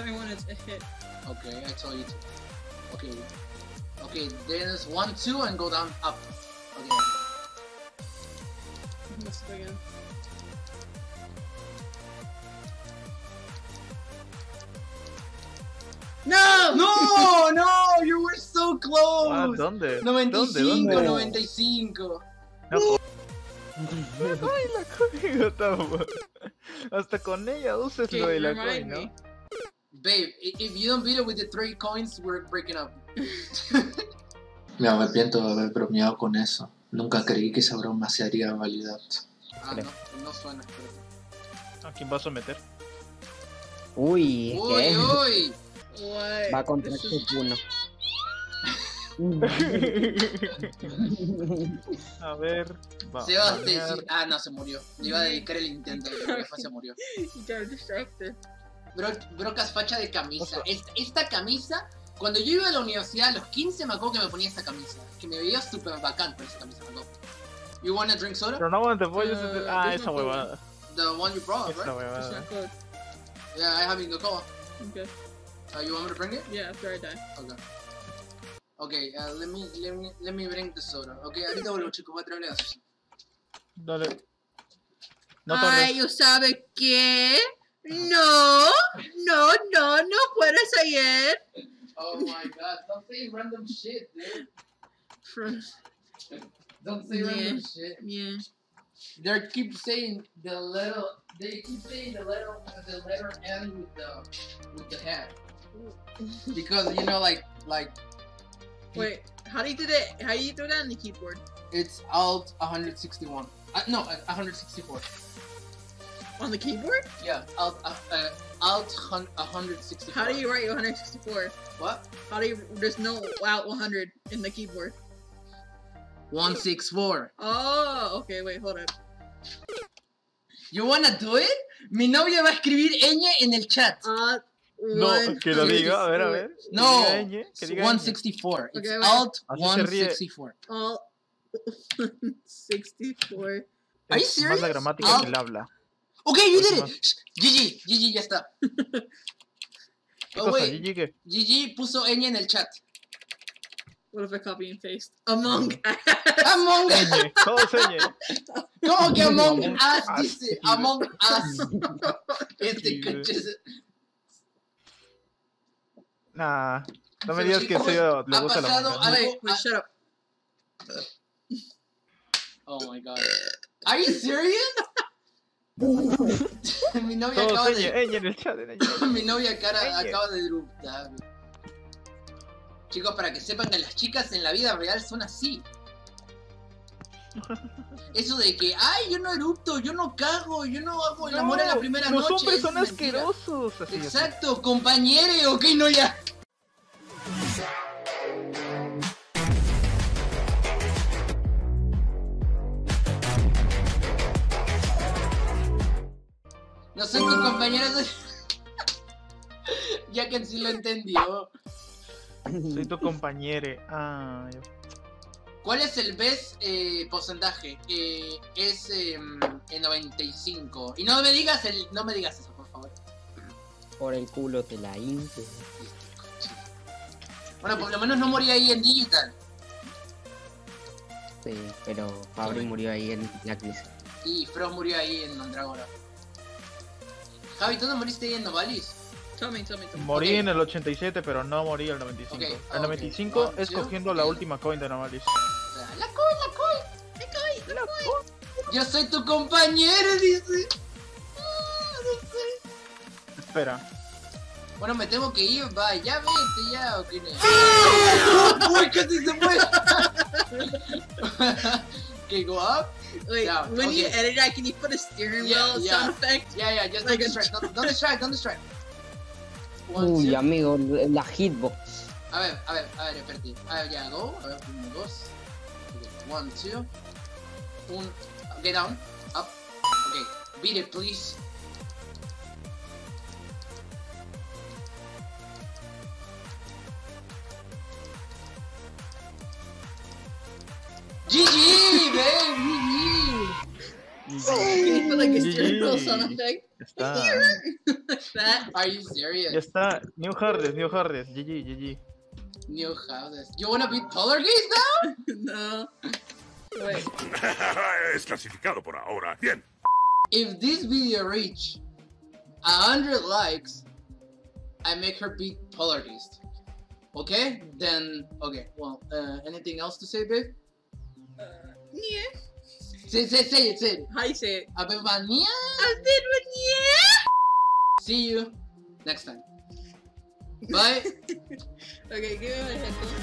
Tell me when it's a hit. Okay, I told you to. Okay. Okay, there's one, two, and go down, up. Okay. Let's do it again. No! No, no, you were so Ah, close. ¿Dónde? 95, ¿Dónde? ¿Dónde? 95. Ay, la coin, Gustavo. Hasta con ella uses Okay, lo de la remind coin, ¿no? Babe, if you don't beat it with the three coins, we're breaking up. Me arrepiento de haber bromeado con eso. Nunca creí que esa broma se haría realidad. Ah, no, no suena. pero- ¿A quién vas a meter? Uy, Uy, ¿qué? uy. What? Va contra este is- uno. a ver. Va, Sebas, te- banear. sí- Ah, no, se murió. Le iba a dedicar el intento, pero después se murió. You got distracted. Bro, brocas facha de camisa. Esta, esta camisa, cuando yo iba a la universidad a los 15, me acuerdo que me ponía esta camisa. Que me veía súper bacán por esa camisa, me acuerdo. You wanna drink soda? Pero no te pollos. Uh, ah, esa huevada. The one you brought, Esa right? Huevada. Yeah, I have in the car. Okay. Uh, you want me to bring it? Yeah, after I die. Okay. Okay, uh, let me let me let me bring the soda. Okay, ahorita vuelvo chicos, voy a traerle gaseosa. Dale. No Ay, tardes. ¿yo sabe qué? No, puedes ayer. Oh my god, don't say random shit, dude. Don't say Yeah. random shit. Yeah. They keep saying the letter. They keep saying the letter. The letter N with the with the head because you know, like like Wait, how do you do that? How do you do that on the keyboard? it's Alt 161. Uh, no, uh, 164. On the keyboard? Yeah, Alt uh, uh, Alt 164. How do you write 164? what? How do you? There's no out 100 in the keyboard. 164. Oh, okay. Wait, hold up. You wanna do it? Mi novia va a escribir ñ en el chat. Uh, No, one, que lo two, diga, a ver, a ver. No, Que diga ñ, que diga 164. It's Okay, wait. Alt Así se ríe. 164. All 64. Are you serious? más la gramática que el habla. Okay, you did Última. it. Shh, GG, GG, ya está. ¿Qué Oh, cosa, wait. GG puso ñ en el chat. What if I copy and paste? Among Us. Among Us. Ñ, todo es ñ. ¿Cómo que Among Among Us dice? Among Us. Este Sí, güey. coche es- Nah, no me digas que chicos, eso le ha gusta la algo- Wait, wait, shut up. Oh my god. Are you serious? Mi novia acaba de. ñ en el chat. ñ. Mi novia cara acaba de eruptar. Chicos, para que sepan que las chicas en la vida real son así. Eso de que, ay, yo no erupto, yo no cago, yo no hago el amor a la primera Los noche. hombres es son asquerosos. Así. Exacto, compañere, ok, no ya. No soy tu compañera, soy... ya que sí lo entendió. Soy tu compañere. Ah, ya. ¿Cuál es el best eh, porcentaje? Eh, es em, el 95. Y no me digas el, no me digas eso, por favor. Por el culo te la hinche. Bueno, por lo menos no morí ahí en digital. Sí, pero Fabri murió ahí en Blacklist. Y Frost murió ahí en Mandragora. Javi, ¿tú no moriste ahí en Novalis? Me, tell me. Morí Ok. en el 87, pero no morí el 95. Ok, ah, El ok. 95 One, es cogiendo la última coin de Novalis. O sea, la coy, la coy. Yo soy tu compañero, dice. Ah, sé. Espera. Bueno, me tengo que ir, va, ya vete ya, o qué no. Uy, casi se fue. que go up. Wait, Yeah, when you okay. edit that, can you put a steering Yeah, wheel yeah. sound effect? Yeah, yeah, just Like don't distract, don't, don't distract, don't distract. One, Uy, two. amigo, la hitbox. A ver, a ver, a ver, espérate. A ver, ya, go. A ver, uno, dos. Okay, One, two. Un. Get down. Up. Okay. Beat it, please. GG. sound effect? Está. That Are you serious? Ya está. New Hardes, New Hardes. GG, GG. New houses. You wanna be poltergeist now? no. Wait. es clasificado por ahora. Bien. If this video reach a hundred likes, I make her be poltergeist. Okay? Then okay. Well, uh, anything else to say, babe? Uh, yeah. Say say say it. Say it. How you say it? Abevania. I did one, yeah. See you next time. Bye. Okay, give me my headphones.